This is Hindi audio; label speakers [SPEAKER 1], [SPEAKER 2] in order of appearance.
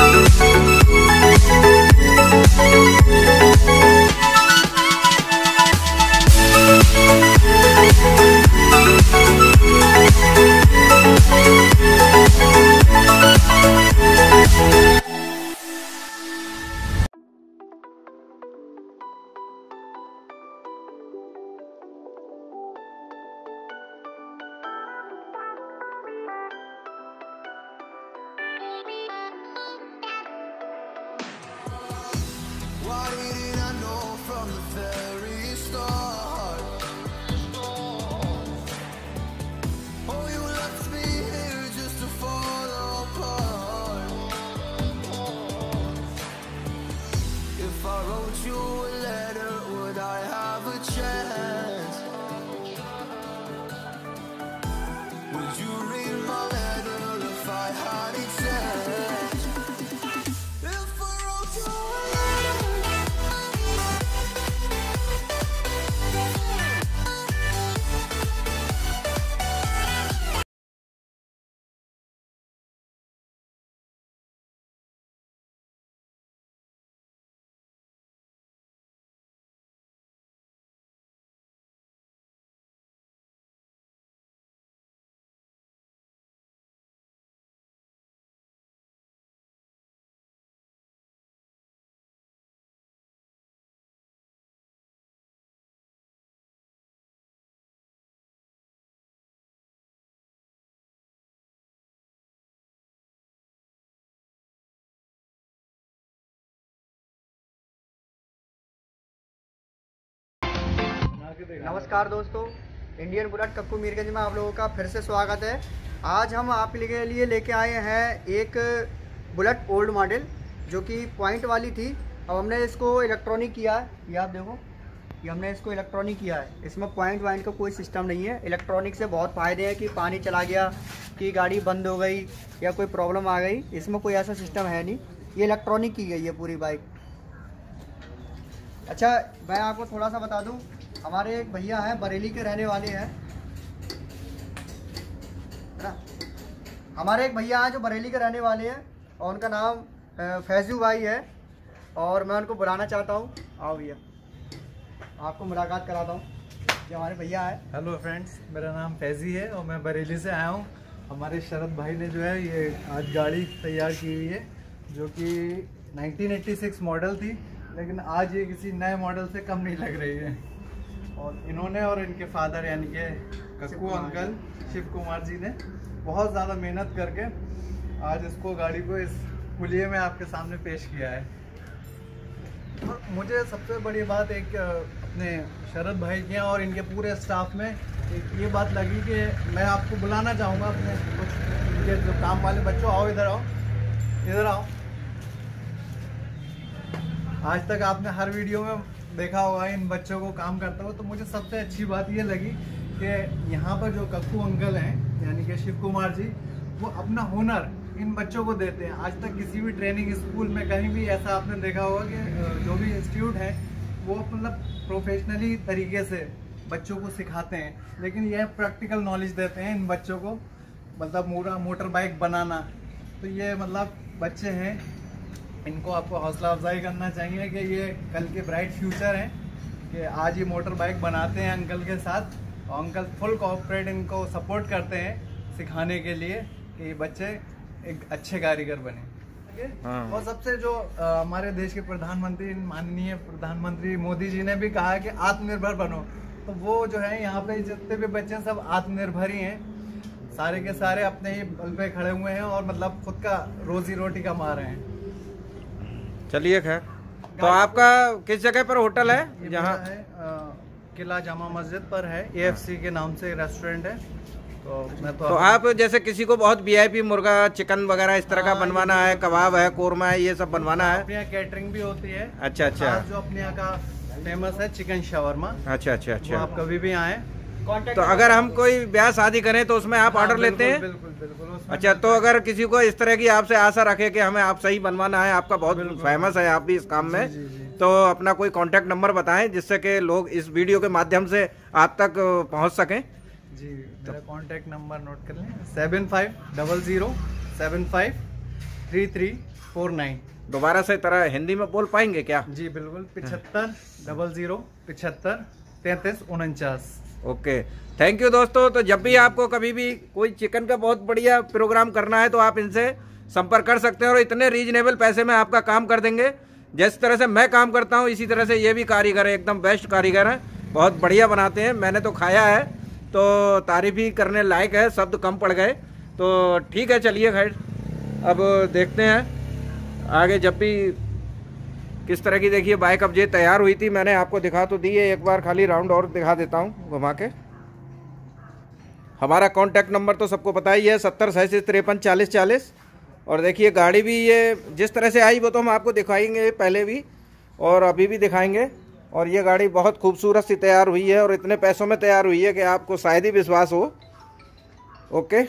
[SPEAKER 1] Thank
[SPEAKER 2] नमस्कार दोस्तों इंडियन बुलेट कक्कू मीरगंज में आप लोगों का फिर से स्वागत है। आज हम आप के लिए लेके आए हैं एक बुलेट ओल्ड मॉडल जो कि पॉइंट वाली थी। अब हमने इसको इलेक्ट्रॉनिक किया है। ये आप देखो, ये हमने इसको इलेक्ट्रॉनिक किया है। इसमें पॉइंट वाइंट का कोई सिस्टम नहीं है। इलेक्ट्रॉनिक से बहुत फ़ायदे हैं कि पानी चला गया, कि गाड़ी बंद हो गई, या कोई प्रॉब्लम आ गई। इसमें कोई ऐसा सिस्टम है नहीं। ये इलेक्ट्रॉनिक की गई है पूरी बाइक अच्छा मैं आपको थोड़ा सा बता दूँ हमारे एक भैया हैं, बरेली के रहने वाले हैं। ना? हमारे एक भैया हैं जो बरेली के रहने वाले हैं और उनका नाम फैजू भाई है और मैं उनको बुलाना चाहता हूँ। आओ भैया। आपको मुलाकात कराता हूँ। ये हमारे भैया है।
[SPEAKER 3] हेलो फ्रेंड्स मेरा नाम फैजी है और मैं बरेली से आया हूँ। हमारे शरद भाई ने जो है ये आज गाड़ी तैयार की हुई है, जो कि 1986 मॉडल थी, लेकिन आज ये किसी नए मॉडल से कम नहीं लग रही है। और इन्होंने और इनके फादर यानी के कक्कू अंकल शिव कुमार जी ने बहुत ज़्यादा मेहनत करके आज इसको गाड़ी को इस पुलिये में आपके सामने पेश किया है। और मुझे सबसे बड़ी बात एक अपने शरद भाई के और इनके पूरे स्टाफ में एक ये बात लगी कि मैं आपको बुलाना चाहूँगा अपने कुछ इनके जो काम वाले बच्चों आओ इधर आओ इधर आओ। आज तक आपने हर वीडियो में देखा होगा, इन बच्चों को काम करता हुआ तो मुझे सबसे अच्छी बात ये लगी कि यहाँ पर जो कक्कू अंकल हैं, यानी कि शिव कुमार जी, वो अपना हुनर इन बच्चों को देते हैं। आज तक किसी भी ट्रेनिंग स्कूल में कहीं भी ऐसा आपने देखा होगा कि जो भी इंस्टीट्यूट है, वो मतलब प्रोफेशनली तरीके से बच्चों को सिखाते हैं। लेकिन यह प्रैक्टिकल नॉलेज देते हैं इन बच्चों को मतलब मोटर बाइक बनाना। तो ये मतलब बच्चे हैं इनको आपको हौसला अफजाई करना चाहिए कि ये कल के ब्राइट फ्यूचर हैं कि आज ये मोटर बाइक बनाते हैं अंकल के साथ और अंकल फुल कोऑपरेट इनको सपोर्ट करते हैं सिखाने के लिए कि ये बच्चे एक अच्छे कारीगर बने।
[SPEAKER 4] हाँ।
[SPEAKER 3] और सबसे जो हमारे देश के प्रधानमंत्री माननीय प्रधानमंत्री मोदी जी ने भी कहा है कि आत्मनिर्भर बनो। तो वो जो है यहाँ पे जितने भी बच्चे हैं सब आत्मनिर्भर ही हैं। सारे के सारे अपने ही बल पे खड़े हुए हैं और मतलब खुद का रोजी रोटी कमा रहे हैं।
[SPEAKER 4] चलिए खैर। तो आपका किस जगह पर होटल है? जहाँ
[SPEAKER 3] है किला जामा मस्जिद पर है। एएफसी के नाम से रेस्टोरेंट है। तो मैं तो
[SPEAKER 4] तो आप जैसे किसी को बहुत वीआईपी मुर्गा चिकन वगैरह इस तरह का
[SPEAKER 3] हाँ,
[SPEAKER 4] बनवाना है कबाब है कोरमा है ये सब बनवाना है
[SPEAKER 3] अपने यहाँ कैटरिंग भी होती है।
[SPEAKER 4] अच्छा अच्छा।
[SPEAKER 3] आज जो अपने यहाँ का फ़ेमस है चिकन शवरमा
[SPEAKER 4] अच्छा अच्छा अच्छा।
[SPEAKER 3] आप कभी भी आए।
[SPEAKER 4] तो अगर हम कोई ब्याह शादी करें तो उसमें आप
[SPEAKER 3] हाँ,
[SPEAKER 4] ऑर्डर लेते हैं? अच्छा तो अगर किसी को इस तरह की आपसे आशा रखे कि हमें आप सही बनवाना है आपका बहुत। फ़ेमस है आप भी इस काम में
[SPEAKER 3] जी, जी।
[SPEAKER 4] तो अपना कोई कांटेक्ट नंबर बताएँ जिससे कि लोग इस वीडियो के माध्यम से आप तक पहुँच सकें
[SPEAKER 3] जी मेरा कॉन्टैक्ट नंबर नोट कर लें seven five double zero seven five three three four nine
[SPEAKER 4] दोबारा से तरह हिंदी में बोल पाएँगे क्या
[SPEAKER 3] जी बिल्कुल पिछहत्तर डबल ज़ीरो पिछहत्तर तैंतीस उनचास
[SPEAKER 4] ओके। थैंक यू दोस्तों। तो जब भी आपको कभी भी कोई चिकन का बहुत बढ़िया प्रोग्राम करना है तो आप इनसे संपर्क कर सकते हैं और इतने रीजनेबल पैसे में आपका काम कर देंगे। जिस तरह से मैं काम करता हूँ, इसी तरह से ये भी कारीगर है, एकदम बेस्ट कारीगर है। बहुत बढ़िया बनाते हैं। मैंने तो खाया है। तो तारीफ़ ही करने लायक है। शब्द कम पड़ गए। तो ठीक है, चलिए खैर। अब देखते हैं। आगे जब भी किस तरह की देखिए बाइक अब ये तैयार हुई थी, मैंने आपको दिखा तो दी है, एक बार खाली राउंड और दिखा देता हूँ, घुमा के। हमारा कॉन्टैक्ट नंबर तो सबको पता ही है, सत्तर सैंतीस तिरपन चालीस चालीस। और देखिए, गाड़ी भी ये जिस तरह से आई, वो तो हम आपको दिखाएँगे पहले भी, और अभी भी दिखाएँगे। और ये गाड़ी बहुत खूबसूरत सी तैयार हुई है, और इतने पैसों में तैयार हुई है कि आपको शायद ही विश्वास हो। ओके?